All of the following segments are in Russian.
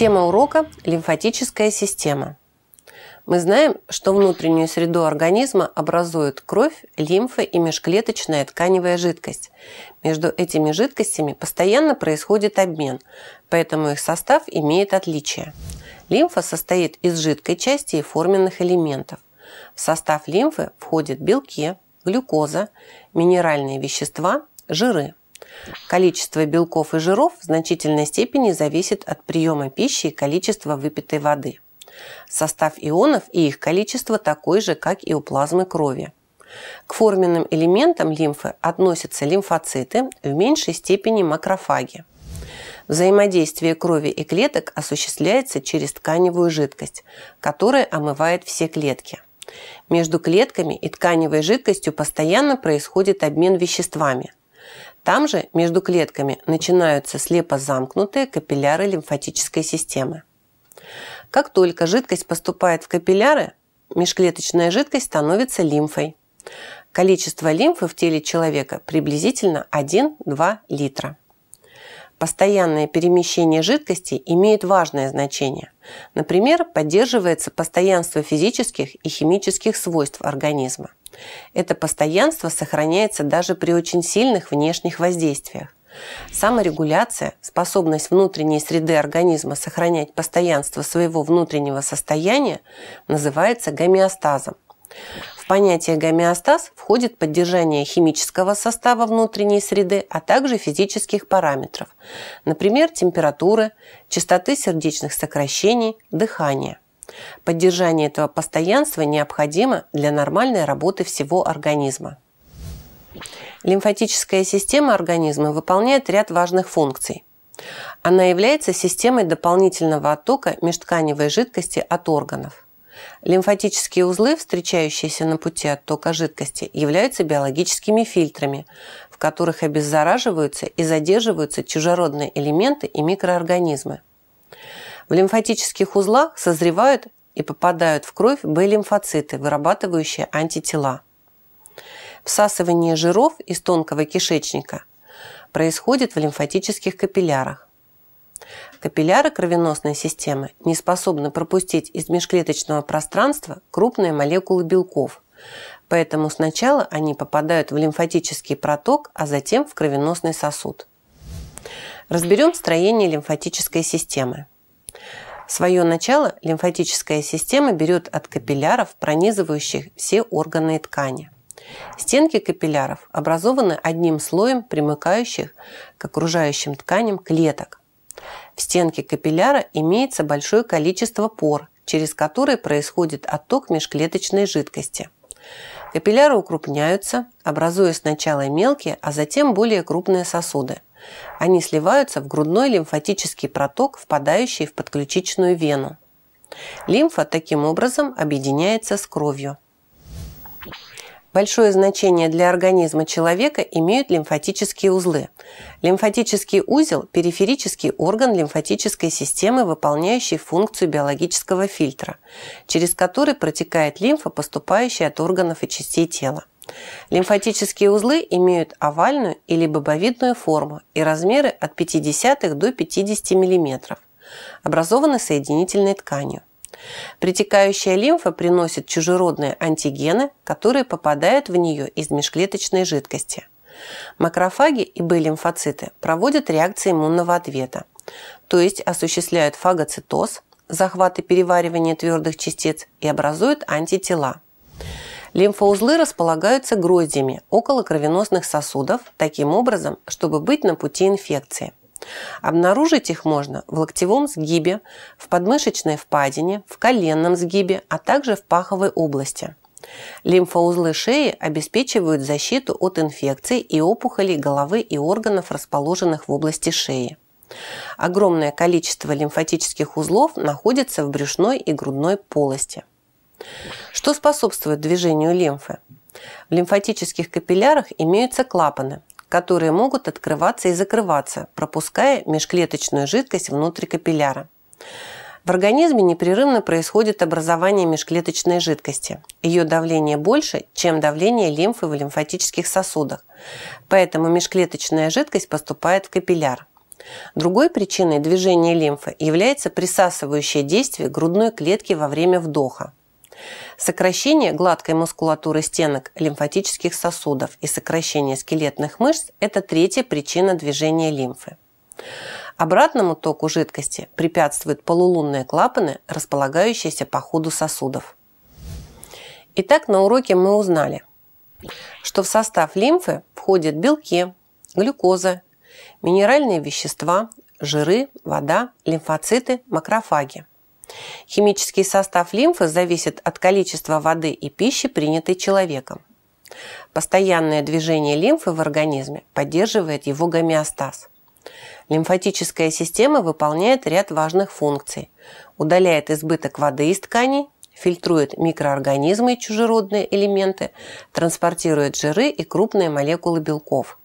Тема урока – лимфатическая система. Мы знаем, что внутреннюю среду организма образуют кровь, лимфа и межклеточная тканевая жидкость. Между этими жидкостями постоянно происходит обмен, поэтому их состав имеет отличия. Лимфа состоит из жидкой части и форменных элементов. В состав лимфы входят белки, глюкоза, минеральные вещества, жиры. Количество белков и жиров в значительной степени зависит от приема пищи и количества выпитой воды. Состав ионов и их количество такой же, как и у плазмы крови. К форменным элементам лимфы относятся лимфоциты, в меньшей степени макрофаги. Взаимодействие крови и клеток осуществляется через тканевую жидкость, которая омывает все клетки. Между клетками и тканевой жидкостью постоянно происходит обмен веществами – там же между клетками начинаются слепо замкнутые капилляры лимфатической системы. Как только жидкость поступает в капилляры, межклеточная жидкость становится лимфой. Количество лимфы в теле человека приблизительно 1-2 литра. Постоянное перемещение жидкости имеет важное значение. Например, поддерживается постоянство физических и химических свойств организма. Это постоянство сохраняется даже при очень сильных внешних воздействиях. Саморегуляция, способность внутренней среды организма сохранять постоянство своего внутреннего состояния, называется гомеостазом. В понятие гомеостаз входит поддержание химического состава внутренней среды, а также физических параметров, например, температуры, частоты сердечных сокращений, дыхания. Поддержание этого постоянства необходимо для нормальной работы всего организма. Лимфатическая система организма выполняет ряд важных функций. Она является системой дополнительного оттока межтканевой жидкости от органов. Лимфатические узлы, встречающиеся на пути оттока жидкости, являются биологическими фильтрами, в которых обеззараживаются и задерживаются чужеродные элементы и микроорганизмы. В лимфатических узлах созревают и попадают в кровь Б-лимфоциты, вырабатывающие антитела. Всасывание жиров из тонкого кишечника происходит в лимфатических капиллярах. Капилляры кровеносной системы не способны пропустить из межклеточного пространства крупные молекулы белков, поэтому сначала они попадают в лимфатический проток, а затем в кровеносный сосуд. Разберем строение лимфатической системы. Свое начало лимфатическая система берет от капилляров, пронизывающих все органы и ткани. Стенки капилляров образованы одним слоем примыкающих к окружающим тканям клеток. В стенке капилляра имеется большое количество пор, через которые происходит отток межклеточной жидкости. Капилляры укрупняются, образуя сначала мелкие, а затем более крупные сосуды – они сливаются в грудной лимфатический проток, впадающий в подключичную вену. Лимфа таким образом объединяется с кровью. Большое значение для организма человека имеют лимфатические узлы. Лимфатический узел – периферический орган лимфатической системы, выполняющий функцию биологического фильтра, через который протекает лимфа, поступающая от органов и частей тела. Лимфатические узлы имеют овальную или бобовидную форму и размеры от 0,5 до 50 мм, образованы соединительной тканью. Притекающая лимфа приносит чужеродные антигены, которые попадают в нее из межклеточной жидкости. Макрофаги и Б-лимфоциты проводят реакции иммунного ответа, то есть осуществляют фагоцитоз, захват и переваривание твердых частиц и образуют антитела. Лимфоузлы располагаются гроздями около кровеносных сосудов, таким образом, чтобы быть на пути инфекции. Обнаружить их можно в локтевом сгибе, в подмышечной впадине, в коленном сгибе, а также в паховой области. Лимфоузлы шеи обеспечивают защиту от инфекций и опухолей головы и органов, расположенных в области шеи. Огромное количество лимфатических узлов находится в брюшной и грудной полости. Что способствует движению лимфы? В лимфатических капиллярах имеются клапаны, которые могут открываться и закрываться, пропуская межклеточную жидкость внутрь капилляра. В организме непрерывно происходит образование межклеточной жидкости. Ее давление больше, чем давление лимфы в лимфатических сосудах, поэтому межклеточная жидкость поступает в капилляр. Другой причиной движения лимфы является присасывающее действие грудной клетки во время вдоха. Сокращение гладкой мускулатуры стенок лимфатических сосудов и сокращение скелетных мышц – это третья причина движения лимфы. Обратному току жидкости препятствуют полулунные клапаны, располагающиеся по ходу сосудов. Итак, на уроке мы узнали, что в состав лимфы входят белки, глюкоза, минеральные вещества, жиры, вода, лимфоциты, макрофаги. Химический состав лимфы зависит от количества воды и пищи, принятой человеком. Постоянное движение лимфы в организме поддерживает его гомеостаз. Лимфатическая система выполняет ряд важных функций. Удаляет избыток воды из тканей, фильтрует микроорганизмы и чужеродные элементы, транспортирует жиры и крупные молекулы белков.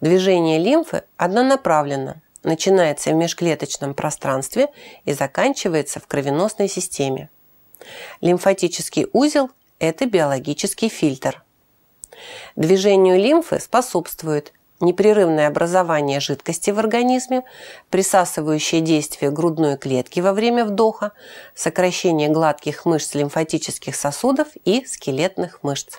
Движение лимфы однонаправленно, начинается в межклеточном пространстве и заканчивается в кровеносной системе. Лимфатический узел – это биологический фильтр. Движению лимфы способствует непрерывное образование жидкости в организме, присасывающее действие грудной клетки во время вдоха, сокращение гладких мышц лимфатических сосудов и скелетных мышц.